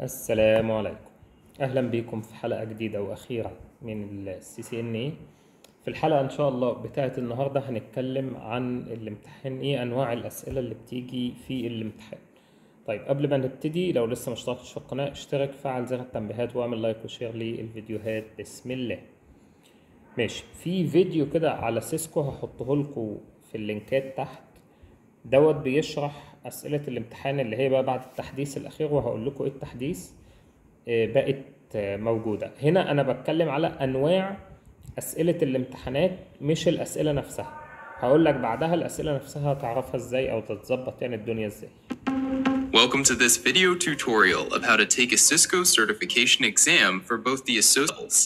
السلام عليكم. أهلا بكم في حلقة جديدة وأخيرة من ال CCNA في الحلقة إن شاء الله بتاعه النهارده هنتكلم عن الامتحان إيه أنواع الأسئلة اللي بتيجي في الامتحان. طيب قبل ما نبتدي لو لسه ما اشتركتش في القناة اشترك فعل زر التنبيهات واعمل like و share للفيديوهات. بسم الله. ماشي. في فيديو كده على Cisco هحطه لكم في اللينكات تحت. دوت بيشرح أسئلة الامتحان اللي هي بقى بعد التحديث الأخير وهقول لكم إيه التحديث آه، بقت آه، موجودة. هنا أنا بتكلم على أنواع أسئلة الامتحانات مش الأسئلة نفسها. هقول لك بعدها الأسئلة نفسها تعرفها إزاي أو تتظبط يعني الدنيا إزاي. Welcome to this video tutorial of how to take a Cisco certification exam for both the associates.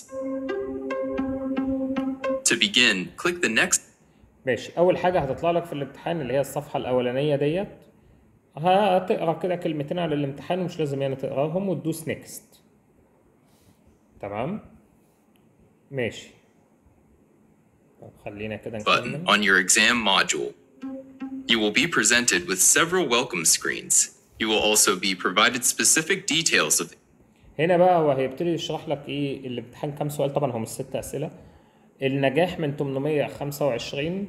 To begin, click the next. ماشي. أول حاجة هتطلع لك في الامتحان اللي هي الصفحة الأولانية ديت. هتقرأ كده كلمتين على الامتحان ومش لازم يعني تقراهم وتدوس نيكست تمام؟ ماشي. طب خلينا كده نكمل. On your exam module. You will be presented with several welcome screens. You will also be provided specific details of هنا بقى هو هيبتدي يشرح لك إيه الامتحان كام سؤال. طبعا هم الست أسئلة. النجاح من 825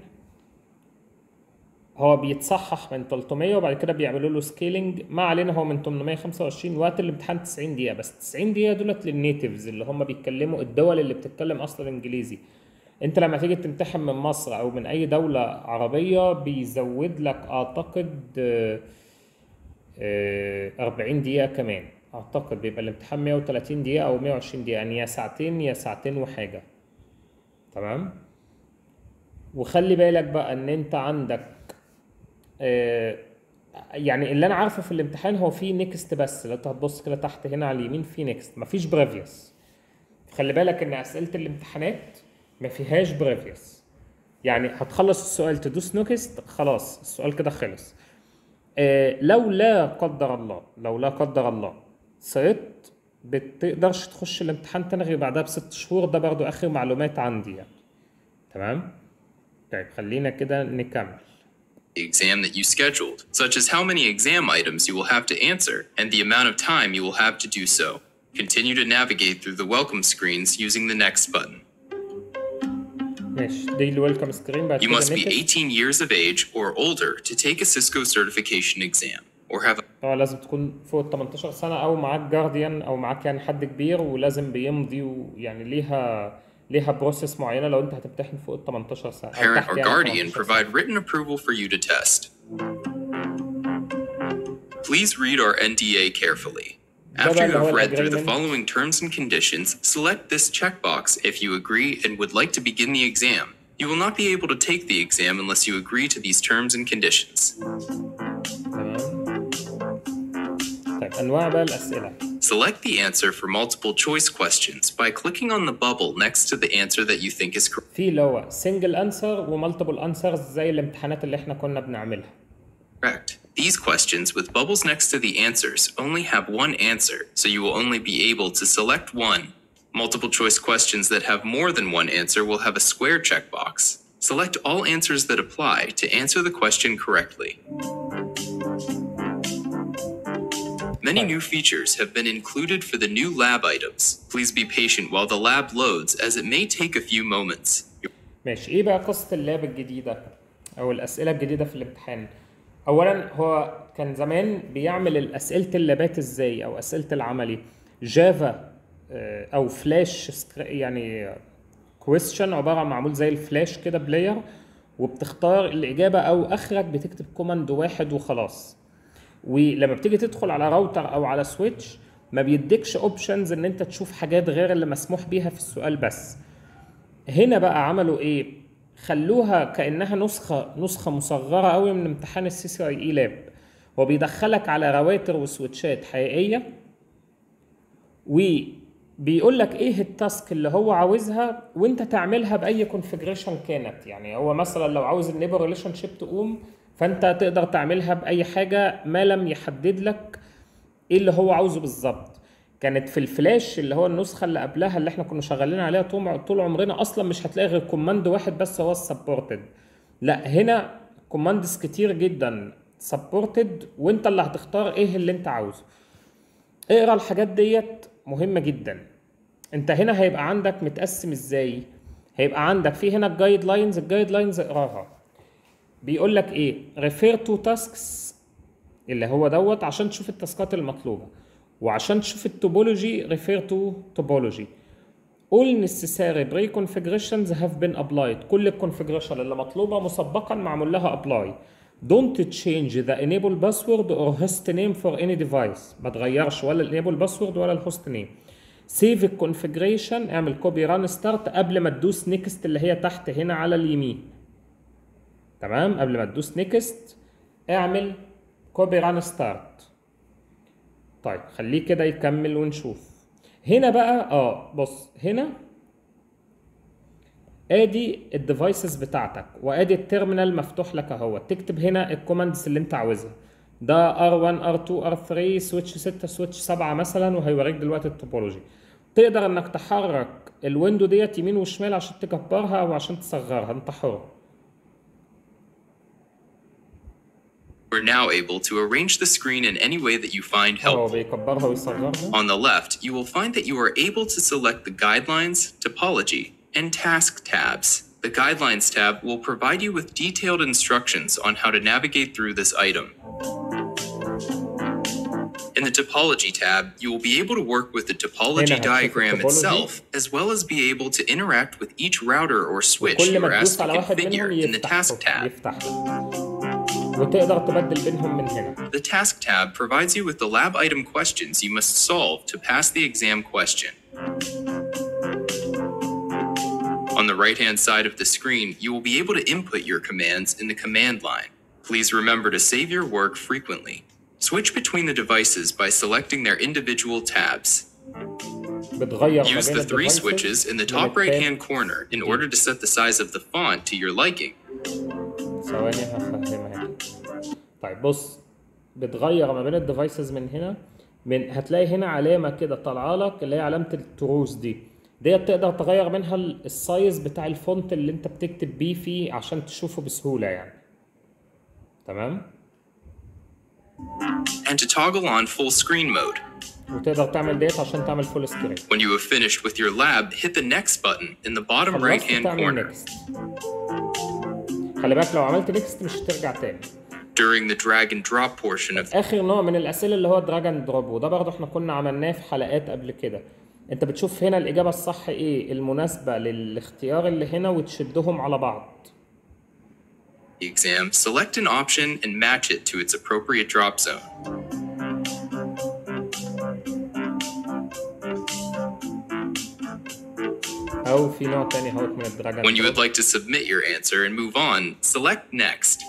هو بيتصحح من 300 وبعد كده بيعملوا له scaling ما علينا هو من 825 وقت الامتحان 90 دقيقة بس 90 دقيقة دولت لل natives اللي هم بيتكلموا الدول اللي بتتكلم أصلا إنجليزي. أنت لما تيجي تمتحن من مصر أو من أي دولة عربية بيزود لك أعتقد آه، آه، 40 دقيقة كمان. أعتقد بيبقى الامتحان 130 دقيقة أو 120 دقيقة يعني يا ساعتين يا ساعتين وحاجة. تمام؟ وخلي بالك بقى إن أنت عندك يعني اللي أنا عارفه في الامتحان هو في next بس لو أنت هتبص كده تحت هنا على اليمين في next مفيش previous خلي بالك إن أسئلة الامتحانات ما فيهاش previous يعني هتخلص السؤال تدوس next خلاص السؤال كده خلص. آه، لو لا قدر الله لو لا قدر الله سقطت بتقدرش تخش الامتحان تاني غير بعدها بست شهور ده برضو آخر معلومات عندي يعني. تمام؟ طيب خلينا كده نكمل. the exam that you scheduled, such as how many exam items you will have to answer and the amount of time you will have to do so. Continue to navigate through the welcome screens using the next button. ماشي دي الويلكم سكرين بعد You كده must be next. 18 years of age or older to take a Cisco certification exam or have a اه لازم تكون فوق ال 18 سنة أو معاك جارديان أو معاك يعني حد كبير ولازم بيمضي ويعني ليها ليها بروسيس معينة لو أنت هتمتحن فوق ال 18 سنة أو parent تحت or يعني guardian 18 سنة. provide written approval for you to test. Please read our NDA carefully. After you have read through the agreement. following terms and conditions, select this checkbox if you agree and would like to begin the exam. You will not be able to take the exam unless you agree to these terms and conditions. تمام طيب أنواع بقى الأسئلة Select the answer for multiple choice questions by clicking on the bubble next to the answer that you think is correct. في اللي هو سنجل انسر ومالتيبل انسرز زي الامتحانات اللي احنا كنا بنعملها Correct. These questions with bubbles next to the answers only have one answer, so you will only be able to select one. Multiple choice questions that have more than one answer will have a square checkbox. Select all answers that apply to answer the question correctly. Many new features have been included for the new lab items. Please be patient while the lab loads, as it may take a few moments. ماشي. إيه بقى قصة اللاب الجديدة؟ أو الأسئلة الجديدة في الامتحان. اولا هو كان زمان بيعمل الأسئلة اللابات إزاي؟ أو أسئلة العملي. Java آه، أو فلاش يعني question عبارة عن معمول زي الفلاش كده player وبتختار الإجابة أو آخرك بتكتب command واحد وخلاص. ولما بتيجي تدخل على راوتر أو على switch ما بيديكش options إن أنت تشوف حاجات غير اللي مسموح بيها في السؤال بس. هنا بقى عملوا إيه؟ خلوها كأنها نسخة نسخة مصغرة قوي من امتحان ال CCIE lab هو بيدخلك على رواتر وسويتشات حقيقية. وبيقول لك إيه ال task اللي هو عاوزها وأنت تعملها بأي configuration كانت. يعني هو مثلا لو عاوز ال neighbor relationship تقوم فانت تقدر تعملها بأي حاجة ما لم يحدد لك إيه اللي هو عاوزه بالظبط. كانت في الفلاش اللي هو النسخة اللي قبلها اللي إحنا كنا شغالين عليها طول عمرنا أصلا مش هتلاقي غير command واحد بس هو ال supported لا هنا commands كتير جدا supported وانت اللي هتختار إيه اللي انت عاوزه. اقرأ الحاجات ديت مهمة جدا. انت هنا هيبقى عندك متقسم إزاي؟ هيبقى عندك في هنا ال guidelines ال guidelines اقراها. بيقول لك إيه؟ refer to tasks اللي هو دوت عشان تشوف التاسكات المطلوبة. وعشان تشوف ال topology refer to topology. all necessary pre-configurations have been applied. كل ال configuration اللي مطلوبة مسبقا معمول لها apply. don't change the enable password or host name for any device. ما تغيرش ولا ال enable password ولا ال host name save ال configuration اعمل copy run start قبل ما تدوس next اللي هي تحت هنا على اليمين. تمام؟ قبل ما تدوس next اعمل copy run start طيب خليه كده يكمل ونشوف. هنا بقى آه بص هنا ادي ال devices بتاعتك وادي ال terminal مفتوح لك اهو. تكتب هنا ال commands اللي انت عاوزها. ده R1 R2 R3 switch 6 switch 7 مثلا وهيوريك دلوقتي ال topology. تقدر انك تحرك ال window ديت يمين وشمال عشان تكبرها أو عشان تصغرها. انت حر. are now able to arrange the screen in any way that you find helpful. On the left, you will find that you are able to select the Guidelines, Topology, and Task tabs. The Guidelines tab will provide you with detailed instructions on how to navigate through this item. In the Topology tab, you will be able to work with the topology diagram itself, as well as be able to interact with each router or switch you are asked to configure in the Task tab. يفتح وتقدر تبدل بينهم من هنا The Task tab provides you with the lab item questions you must solve to pass the exam question. On the right hand side of the screen, you will be able to input your commands in the command line. Please remember to save your work frequently. Switch between the devices by selecting their individual tabs. بتغير ما Use بين the three الديفايسز switches in the من top التاب. right hand corner in order to set the size of the font to your liking. طيب بص بتغير ما بين ال devices من هنا من هتلاقي هنا علامة كده طالعة لك اللي هي علامة التروس دي. ديت تقدر تغير منها ال- ال size بتاع ال font اللي انت بتكتب بيه فيه عشان تشوفه بسهولة يعني. تمام؟ And to toggle on full screen mode. وتقدر تعمل ديت عشان تعمل full screen When you have finished with your lab, hit the next button in the bottom right hand corner. خلي بالك لو عملت next مش هترجع تاني. During the drag and drop portion of آخر نوع من الأسئلة اللي هو drag and drop وده برضه إحنا كنا عملناه في حلقات قبل كده. أنت بتشوف هنا الإجابة الصح إيه؟ المناسبة للاختيار اللي هنا وتشدهم على بعض. The exam, select an option and match it to its appropriate drop zone. أو في نوع تاني أهوت من الدراجون When you would دروب like to submit your answer and move on, select Next.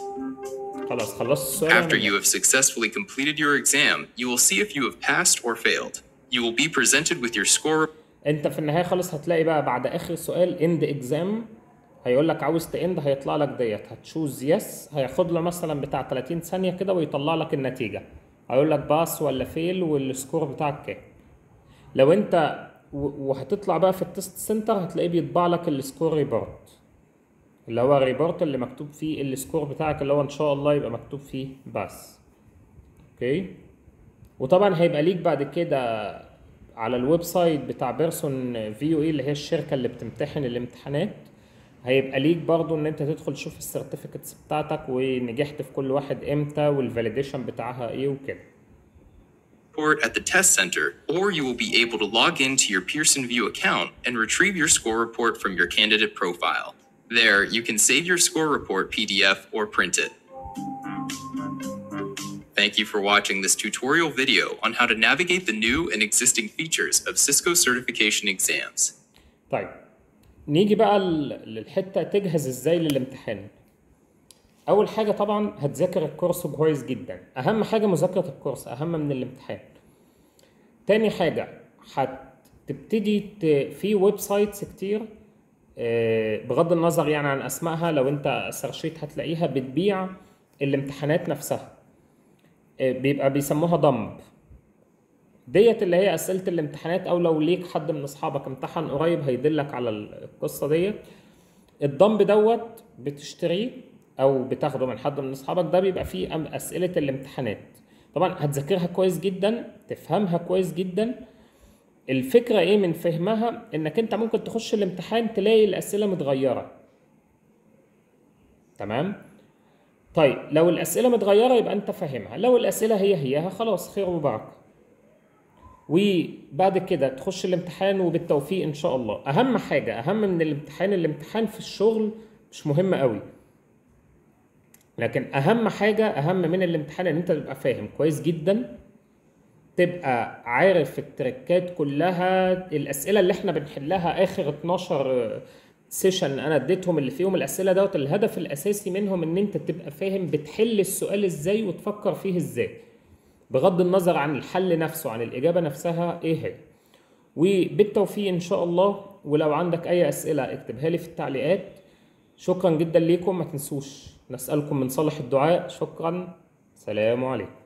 خلاص خلصت السؤال After you have successfully completed your exam, you will see if you have passed or failed. You will be presented with your score. أنت في النهاية خالص هتلاقي بقى بعد آخر سؤال end exam هيقول لك عاوز ت end هيطلع لك ديت. هت choose yes هياخد له مثلا بتاع 30 ثانية كده ويطلع لك النتيجة. هيقول لك pass ولا fail وال score بتاعك كام. لو أنت وهتطلع بقى في ال test center هتلاقيه بيطبع لك ال score report اللي هو ال report اللي مكتوب فيه ال score بتاعك اللي هو إن شاء الله يبقى مكتوب فيه pass okay؟ وطبعا هيبقى ليك بعد كده على ال website بتاع Pearson VUE اللي هي الشركة اللي بتمتحن الامتحانات هيبقى ليك برضو إن أنت تدخل تشوف ال certificates بتاعتك ونجحت في كل واحد إمتى وال validation بتاعها إيه وكده. At the test center, or you will be able to log into your Pearson VUE account and retrieve your score report from your candidate profile. There, you can save your score report PDF or print it. Thank you for watching this tutorial video on how to navigate the new and existing features of Cisco certification exams. طيب نيجي بقى ل- للحته تجهز إزاي للامتحان اول حاجة طبعا هتذاكر الكورس كويس جدا اهم حاجة مذاكره الكورس اهم من الامتحان تاني حاجة هتبتدي. في websites كتير آه، بغض النظر يعني عن أسمائها لو أنت search ت هتلاقيها بتبيع الامتحانات نفسها. آه، بيبقى بيسموها dump ديت اللي هي أسئلة الامتحانات أو لو ليك حد من أصحابك امتحن قريب هيدلك على القصة ديت. ال dump دوت بتشتريه أو بتاخده من حد من أصحابك ده بيبقى فيه أسئلة الامتحانات. طبعا هتذاكرها كويس جدا تفهمها كويس جدا الفكرة إيه من فهمها؟ إنك أنت ممكن تخش الامتحان تلاقي الأسئلة متغيرة. تمام؟ طيب لو الأسئلة متغيرة يبقى أنت فاهمها. لو الأسئلة هي هيها خلاص خير وبركة. وبعد كده تخش الامتحان وبالتوفيق إن شاء الله. أهم حاجة أهم من الامتحان الامتحان في الشغل مش مهم قوي. لكن أهم حاجة أهم من الامتحان إن أنت تبقى فاهم كويس جدا. تبقى عارف التركات كلها الأسئلة اللي إحنا بنحلها آخر 12 سيشن أنا اديتهم اللي فيهم الأسئلة دوت الهدف الأساسي منهم إن أنت تبقى فاهم بتحل السؤال إزاي وتفكر فيه إزاي بغض النظر عن الحل نفسه عن الإجابة نفسها إيه هي. وبالتوفيق إن شاء الله ولو عندك أي أسئلة اكتبها لي في التعليقات. شكرا جدا ليكم ما تنسوش نسألكم من صالح الدعاء. شكرا سلام عليكم.